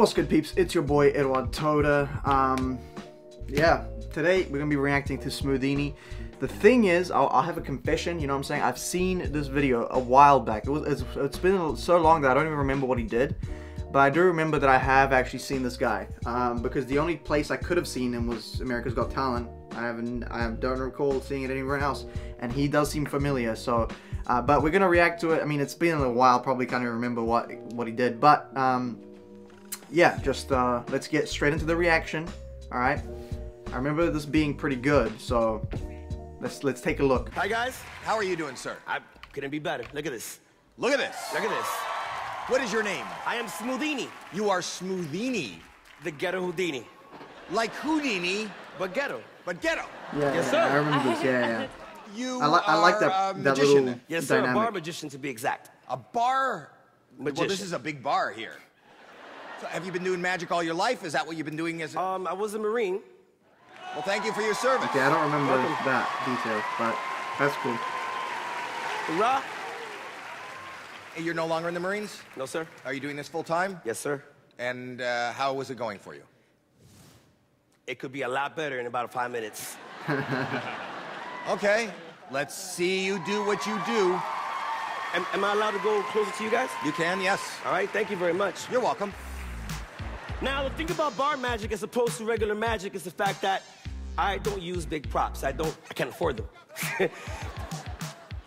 What's good, peeps? It's your boy Eduard Todor. Um, yeah, today we're gonna be reacting to Smoothini. The thing is, I'll, I'll, have a confession. You know what I'm saying? I've seen this video a while back. It was it's, it's been so long that I don't even remember what he did. But I do remember that I have actually seen this guy um, because the only place I could have seen him was America's Got Talent. I haven't, I don't recall seeing it anywhere else, and he does seem familiar. So, uh, but we're gonna react to it. I mean, it's been a while. Probably can't even remember what what he did, but um, yeah, just uh, let's get straight into the reaction. All right. I remember this being pretty good, so let's let's take a look. Hi guys, how are you doing, sir? I couldn't be better. Look at this. Look at this. Look at this. What is your name? I am Smoothini. You are Smoothini. The ghetto Houdini. Like Houdini, but ghetto. But ghetto. Yeah, yes, yeah, sir. I remember this. Yeah, yeah. You I, li I like that, a that magician. little Yes, sir. dynamic. A bar magician to be exact. A bar Magician. Well, this is a big bar here. So have you been doing magic all your life? Is that what you've been doing as a... Um, I was a Marine. Well, thank you for your service. Okay, I don't remember Welcome. that detail, but that's cool. Hurrah! Hey, You're no longer in the Marines? No, sir. Are you doing this full time? Yes, sir. And uh, how was it going for you? It could be a lot better in about five minutes. Okay, let's see you do what you do. Am, am I allowed to go closer to you guys? You can, yes. All right, thank you very much. You're welcome. Now, the thing about bar magic as opposed to regular magic is the fact that I don't use big props. I don't, I can't afford them.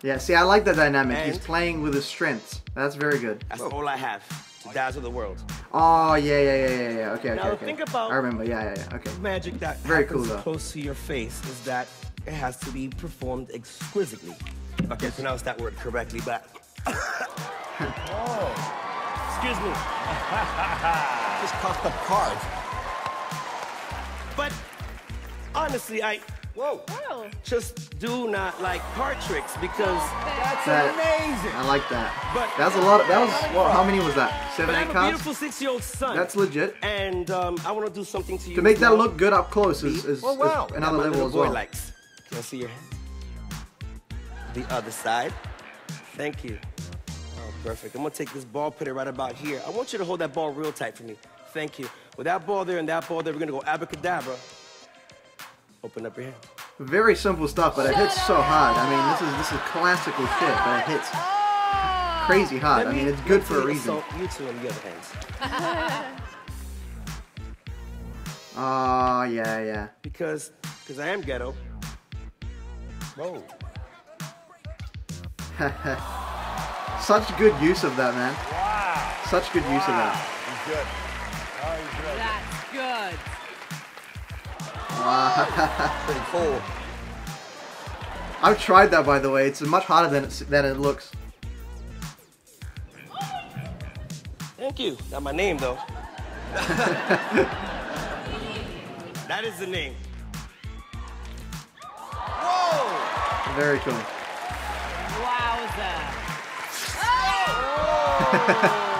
Yeah, see, I like that dynamic. He's playing with his strengths. That's very good. That's all I have to dazzle the world. Oh, yeah, yeah, yeah, yeah, yeah. Okay, okay, Now, okay. think about- I remember. Yeah, yeah, yeah. Okay. Magic that Very happens cool, though. close to your face is that it has to be performed exquisitely. If I can pronounce that word correctly, but. Oh. Excuse me. Just coughed up cards. But honestly, I Whoa. Wow. just do not like card tricks because That's That- amazing. I like that. But- That's a lot. Of, that was, what, how many was that? Seven, but eight have cards? beautiful six-year-old son. That's legit. and um, I want to do something to you. To make that look good up close is, is, Oh, wow. is that another my level little as boy well. likes. Can I see your hand? The other side. Thank you. Oh, perfect. I'm gonna take this ball, put it right about here. I want you to hold that ball real tight for me. Thank you. With that ball there and that ball there, we're gonna go abracadabra. Open up your hand. Very simple stuff, but it hits so hard. I mean, this is this is classical shit, but it hits oh. crazy hard. I mean, it's good for a reason. assault You two on the other hands. Oh, yeah, yeah. Because, because I am ghetto. Whoa. Such good use of that, man. Wow. Such good use of that. He's good. Oh, good. That's good. Pretty cool. I've tried that, by the way. It's much harder than it's, than it looks. Thank you. Not my name, though. that is the name. Whoa. Very cool. Wowza. Thank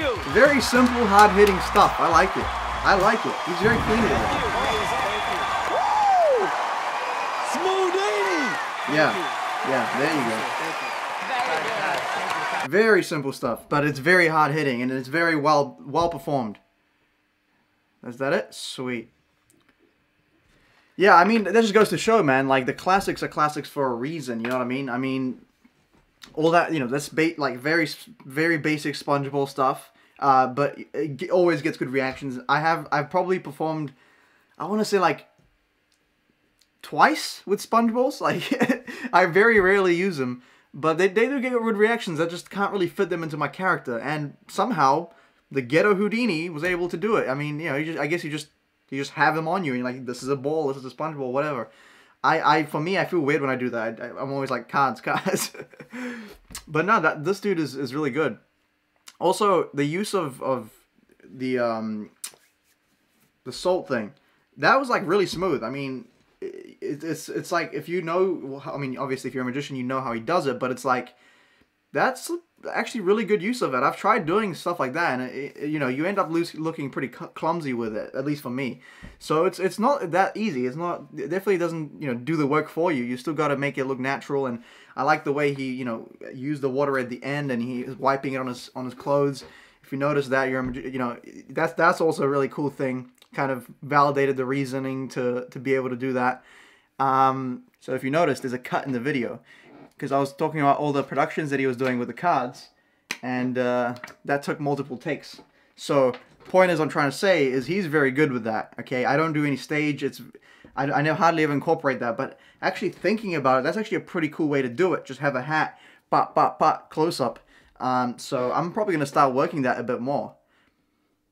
you. Very simple, hard-hitting stuff. I like it. I like it. He's very clean with it. Yeah. Yeah, there you go. Very. Very simple stuff, but it's very hard hitting and it's very well well performed. Is that it? Sweet. Yeah, I mean that just goes to show, man. Like the classics are classics for a reason. You know what I mean? I mean, all that you know. That's ba- like very very basic sponge ball stuff. Uh, but it always gets good reactions. I have I've probably performed. I want to say like twice with sponge balls. Like I very rarely use them, but they, they do get good reactions. I just can't really fit them into my character, and somehow the Ghetto Houdini was able to do it. I mean, you know, you just, I guess you just you just have them on you, and you're like, this is a ball, this is a sponge ball, whatever. I, I for me, I feel weird when I do that. I, I'm always like cards, cards. but no, that this dude is, is really good. Also, the use of of the um the salt thing that was like really smooth. I mean, it, it's it's like if you know, I mean, obviously if you're a magician, you know how he does it, but it's like that's actually really good use of it. I've tried doing stuff like that, and it, it, you know, you end up looking pretty clumsy with it, at least for me. So it's it's not that easy. It's not it definitely doesn't you know do the work for you. You still got to make it look natural. And I like the way he you know used the water at the end, and he is wiping it on his on his clothes. If you notice that, you're you know that's that's also a really cool thing. Kind of validated the reasoning to to be able to do that. Um, so if you notice, there's a cut in the video because I was talking about all the productions that he was doing with the cards, and uh, that took multiple takes. So point is I'm trying to say is he's very good with that. Okay, I don't do any stage. It's I, I never hardly ever incorporate that, but actually thinking about it, that's actually a pretty cool way to do it. Just have a hat, but but but close up. Um, so I'm probably gonna start working that a bit more.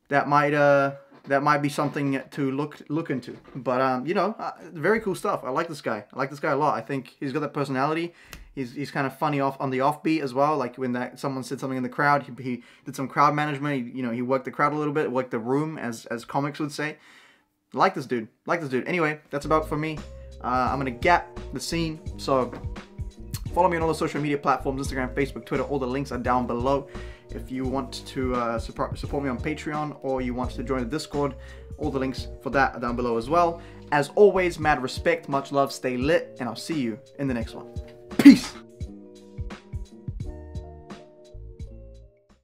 That might uh that might be something to look look into. But um, you know, uh, very cool stuff. I like this guy. I like this guy a lot. I think he's got that personality. He's, he's kind of funny off on the offbeat as well. Like when that someone said something in the crowd, he, he did some crowd management. He, you know, he worked the crowd a little bit, worked the room, as as comics would say. Like this dude. Like this dude. Anyway, that's about for me. Uh, I'm gonna gap the scene. So follow me on all the social media platforms: Instagram, Facebook, Twitter. All the links are down below. If you want to uh, support, support me on Patreon or you want to join the Discord, all the links for that are down below as well. As always, mad respect, much love, stay lit, and I'll see you in the next one. Peace!